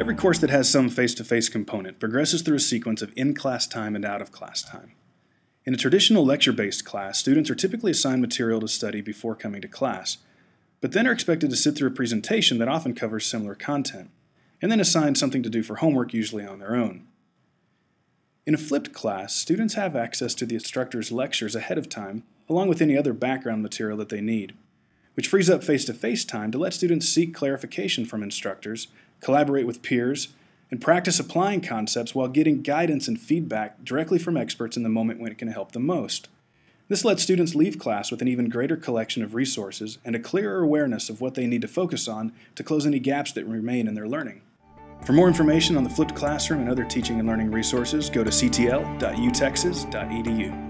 Every course that has some face-to-face component progresses through a sequence of in-class time and out-of-class time. In a traditional lecture-based class, students are typically assigned material to study before coming to class, but then are expected to sit through a presentation that often covers similar content, and then assigned something to do for homework usually on their own. In a flipped class, students have access to the instructor's lectures ahead of time, along with any other background material that they need, which frees up face-to-face time to let students seek clarification from instructors, collaborate with peers, and practice applying concepts while getting guidance and feedback directly from experts in the moment when it can help them most. This lets students leave class with an even greater collection of resources and a clearer awareness of what they need to focus on to close any gaps that remain in their learning. For more information on the flipped classroom and other teaching and learning resources, go to ctl.utexas.edu.